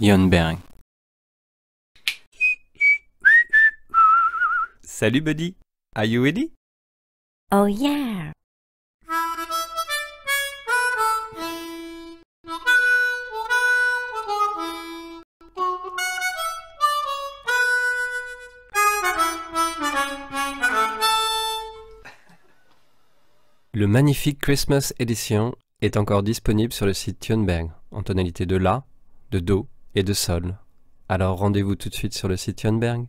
Yonberg. Salut buddy, are you ready? Oh yeah. Le magnifique Christmas Edition est encore disponible sur le site Tuneberg en tonalité de La, de Do et de Sol. Alors rendez-vous tout de suite sur le site Tuneberg.